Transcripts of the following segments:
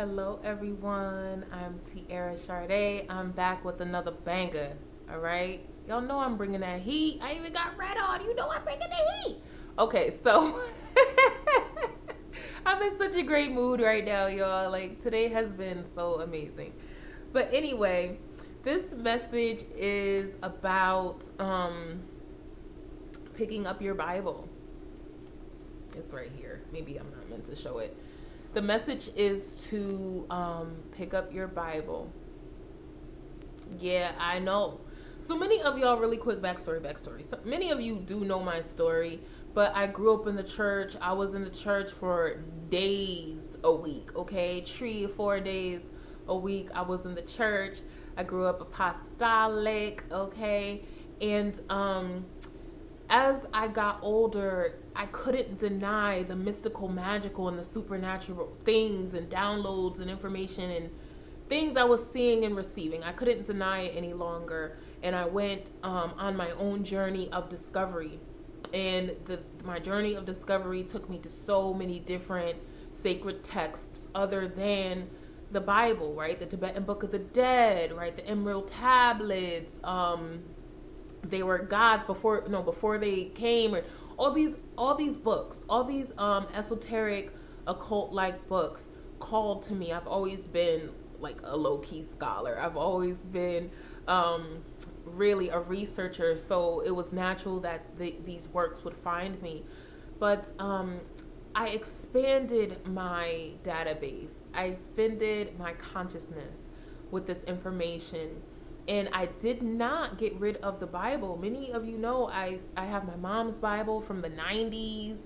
Hello, everyone. I'm Tiara Shardé. I'm back with another banger. All right, y'all know I'm bringing that heat. I even got red on. You know I'm bringing the heat. Okay, so I'm in such a great mood right now, y'all. Like today has been so amazing. But anyway, this message is about um, picking up your Bible. It's right here. Maybe I'm not meant to show it. The message is to um, pick up your Bible. Yeah, I know. So many of y'all, really quick backstory, backstory. So many of you do know my story, but I grew up in the church. I was in the church for days a week, okay? Three, four days a week. I was in the church. I grew up apostolic, okay? And um, as I got older, I couldn't deny the mystical, magical, and the supernatural things and downloads and information and things I was seeing and receiving. I couldn't deny it any longer. And I went um, on my own journey of discovery. And the, my journey of discovery took me to so many different sacred texts other than the Bible, right? The Tibetan Book of the Dead, right? The Emerald Tablets. Um, they were gods before no before they came, or all these all these books, all these um, esoteric occult like books called to me. I've always been like a low key scholar. I've always been um, really a researcher, so it was natural that the, these works would find me. But um, I expanded my database. I expanded my consciousness with this information. And I did not get rid of the Bible. Many of you know I, I have my mom's Bible from the 90s.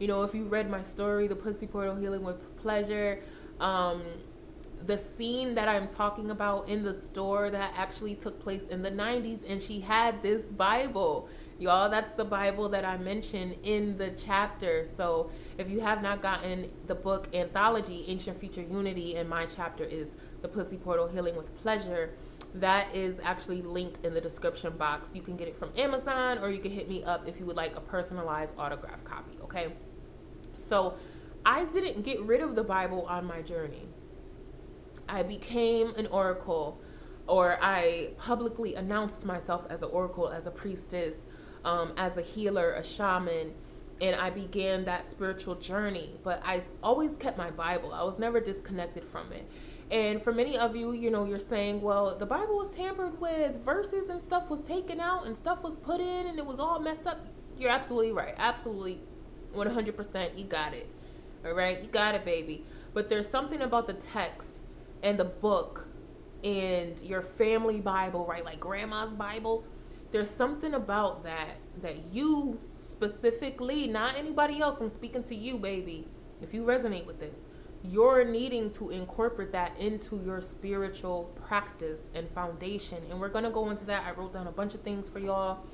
You know, if you read my story, The Pussy Portal Healing with Pleasure, um, the scene that I'm talking about in the store that actually took place in the 90s, and she had this Bible. Y'all, that's the Bible that I mentioned in the chapter. So if you have not gotten the book Anthology, Ancient Future Unity, and my chapter is The Pussy Portal Healing with Pleasure, that is actually linked in the description box. You can get it from Amazon or you can hit me up if you would like a personalized autograph copy, okay? So I didn't get rid of the Bible on my journey. I became an oracle or I publicly announced myself as an oracle, as a priestess, um, as a healer, a shaman, and I began that spiritual journey. But I always kept my Bible. I was never disconnected from it. And for many of you, you know, you're saying, well, the Bible was tampered with, verses and stuff was taken out, and stuff was put in, and it was all messed up. You're absolutely right. Absolutely 100%. You got it. All right? You got it, baby. But there's something about the text and the book and your family Bible, right? Like grandma's Bible. There's something about that that you specifically, not anybody else, I'm speaking to you, baby. If you resonate with this, you're needing to incorporate that into your spiritual practice and foundation. And we're going to go into that. I wrote down a bunch of things for y'all.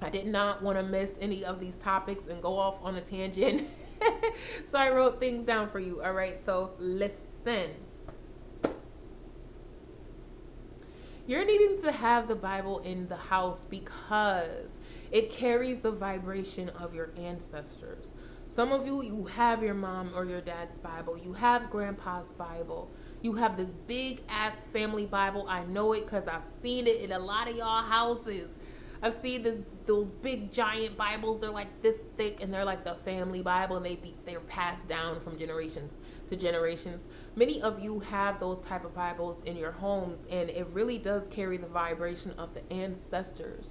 I did not want to miss any of these topics and go off on a tangent. so I wrote things down for you. All right. So listen. You're needing to have the Bible in the house because it carries the vibration of your ancestors. Some of you, you have your mom or your dad's Bible. You have grandpa's Bible. You have this big ass family Bible. I know it because I've seen it in a lot of y'all houses. I've seen this those big giant Bibles. They're like this thick and they're like the family Bible and they be they're passed down from generations to generations. Many of you have those type of Bibles in your homes and it really does carry the vibration of the ancestors.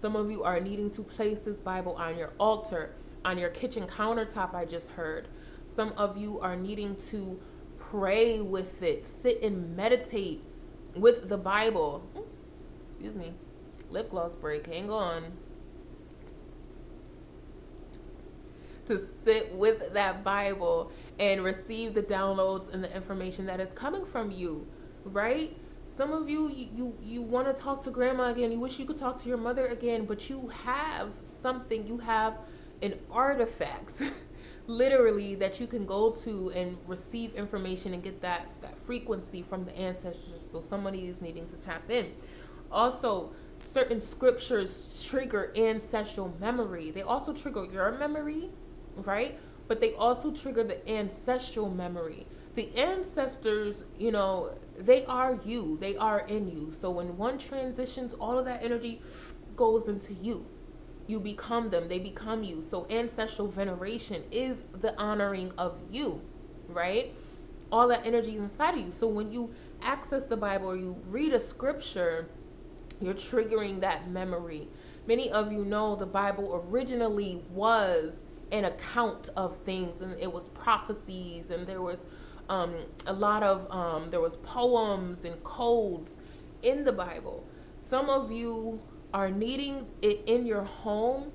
Some of you are needing to place this Bible on your altar on your kitchen countertop, I just heard. Some of you are needing to pray with it, sit and meditate with the Bible. Hmm, excuse me. Lip gloss break. Hang on. To sit with that Bible and receive the downloads and the information that is coming from you, right? Some of you, you, you, you want to talk to grandma again. You wish you could talk to your mother again, but you have something. You have an artifact literally that you can go to and receive information and get that that frequency from the ancestors. So somebody is needing to tap in. Also certain scriptures trigger ancestral memory. They also trigger your memory right? But they also trigger the ancestral memory. The ancestors, you know, they are you, they are in you. So when one transitions, all of that energy goes into you. You become them, they become you. So ancestral veneration is the honoring of you, right? All that energy inside of you. So when you access the Bible or you read a scripture, you're triggering that memory. Many of you know the Bible originally was an account of things and it was prophecies and there was um, a lot of um, there was poems and codes in the Bible. Some of you are needing it in your home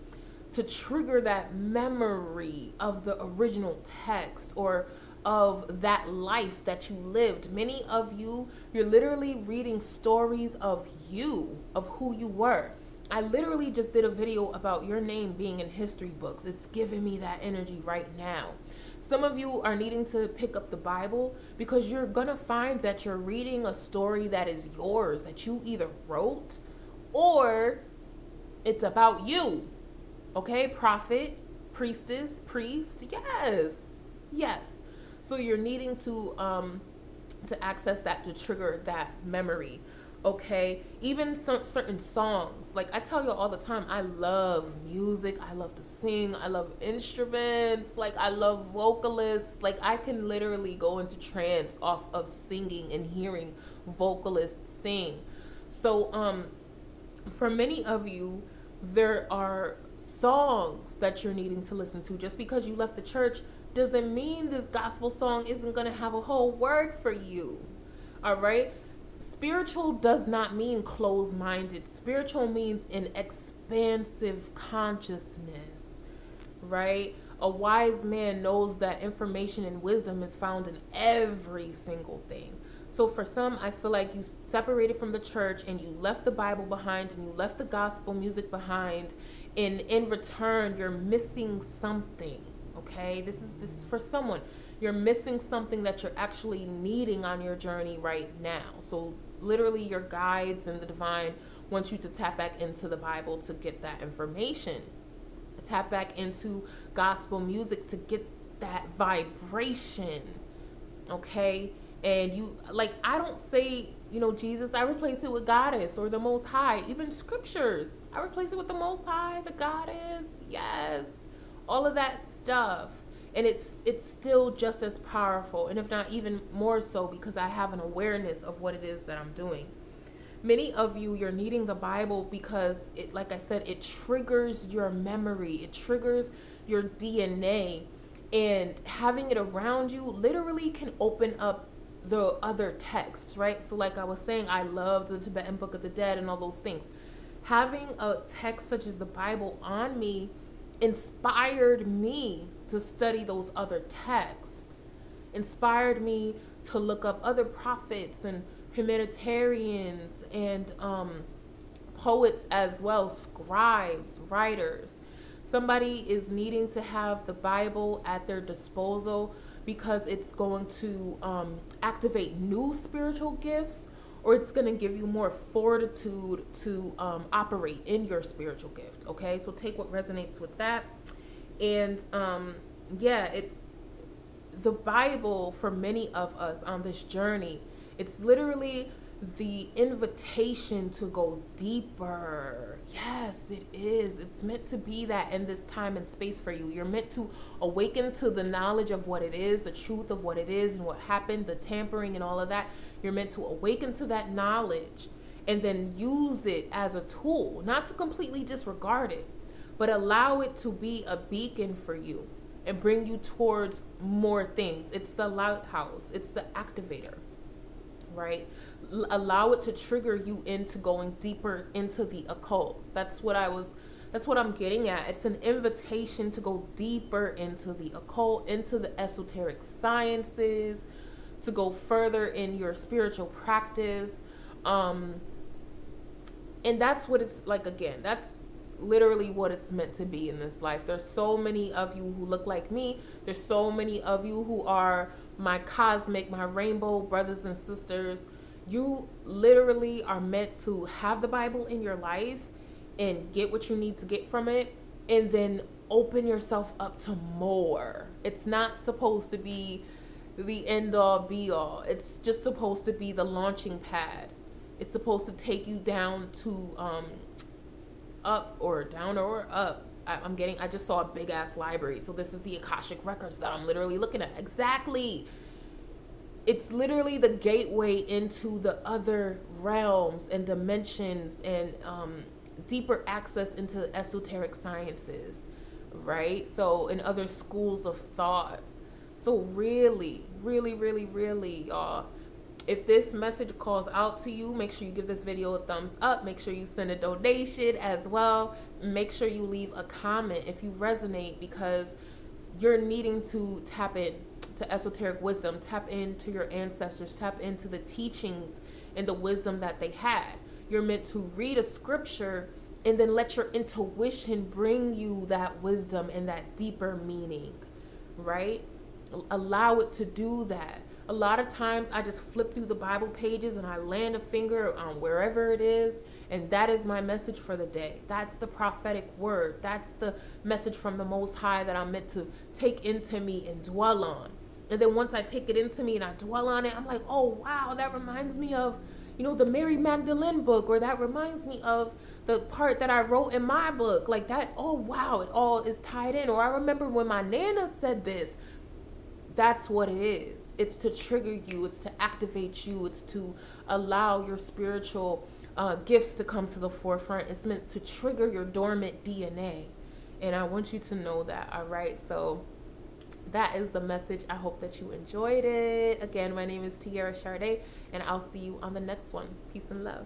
to trigger that memory of the original text or of that life that you lived. Many of you, you're literally reading stories of you, of who you were. I literally just did a video about your name being in history books. It's giving me that energy right now. Some of you are needing to pick up the Bible because you're going to find that you're reading a story that is yours, that you either wrote or it's about you. Okay, prophet, priestess, priest. Yes. Yes. So you're needing to um to access that to trigger that memory. Okay? Even some certain songs. Like i tell you all the time i love music. I love to sing. I love instruments. Like i love vocalists. Like i can literally go into trance off of singing and hearing vocalists sing. So um for many of you there are songs that you're needing to listen to just because you left the church doesn't mean this gospel song isn't going to have a whole word for you all right spiritual does not mean closed minded. Spiritual means an expansive consciousness, right? A wise man knows that information and wisdom is found in every single thing. So for some, I feel like you separated from the church and you left the Bible behind and you left the gospel music behind. And in return, you're missing something. Okay, this is this is for someone. You're missing something that you're actually needing on your journey right now. So literally your guides and the divine wants you to tap back into the Bible to get that information. Tap back into gospel music to get that vibration. Okay? And you like I don't say, you know, Jesus, I replace it with goddess or the most high, even scriptures. I replace it with the most high, the goddess. Yes. All of that stuff and it's it's still just as powerful and if not even more so because I have an awareness of what it is that I'm doing. Many of you you're needing the Bible because it like I said it triggers your memory, it triggers your DNA and having it around you literally can open up the other texts, right? So like I was saying I love the Tibetan Book of the Dead and all those things. Having a text such as the Bible on me inspired me to study those other texts, inspired me to look up other prophets and humanitarians and um, poets as well, scribes, writers. Somebody is needing to have the Bible at their disposal because it's going to um, activate new spiritual gifts or it's going to give you more fortitude to um, operate in your spiritual gift. Okay, so take what resonates with that and um, yeah, it the Bible for many of us on this journey, it's literally the invitation to go deeper. Yes, it is. It's meant to be that in this time and space for you. You're meant to awaken to the knowledge of what it is, the truth of what it is and what happened, the tampering and all of that. You're meant to awaken to that knowledge and then use it as a tool, not to completely disregard it but allow it to be a beacon for you and bring you towards more things. It's the lighthouse, it's the activator, right? L- allow it to trigger you into going deeper into the occult. That's what I was that's what I'm getting at. It's an invitation to go deeper into the occult, into the esoteric sciences, to go further in your spiritual practice. Um and that's what it's like again. That's literally what it's meant to be in this life. There's so many of you who look like me. There's so many of you who are my cosmic, my rainbow brothers and sisters. You literally are meant to have the Bible in your life and get what you need to get from it and then open yourself up to more. It's not supposed to be the end all be all. It's just supposed to be the launching pad. It's supposed to take you down to um, up or down or up. I'm getting. I just saw a big ass library. So this is the Akashic records that I'm literally looking at. Exactly. It's literally the gateway into the other realms and dimensions and um, deeper access into esoteric sciences, right? So in other schools of thought. So really, really, really, really, y'all if this message calls out to you, make sure you give this video a thumbs up. Make sure you send a donation as well. Make sure you leave a comment if you resonate because you're needing to tap in to esoteric wisdom, tap into your ancestors, tap into the teachings and the wisdom that they had. You're meant to read a scripture and then let your intuition bring you that wisdom and that deeper meaning, right? Allow it to do that a lot of times I just flip through the Bible pages and I land a finger on wherever it is. And that is my message for the day. That's the prophetic word. That's the message from the Most High that I'm meant to take into me and dwell on. And then once I take it into me and I dwell on it, I'm like, oh, wow, that reminds me of, you know, the Mary Magdalene book, or that reminds me of the part that I wrote in my book. Like that, oh, wow, it all is tied in. Or I remember when my Nana said this. That's what it is it's to trigger you it's to activate you it's to allow your spiritual uh, gifts to come to the forefront. It's meant to trigger your dormant dna and i want you to know that all right? So that is the message. I hope that you enjoyed it. Again my name is tiara Shardé, and i'll see you on the next one. Peace and love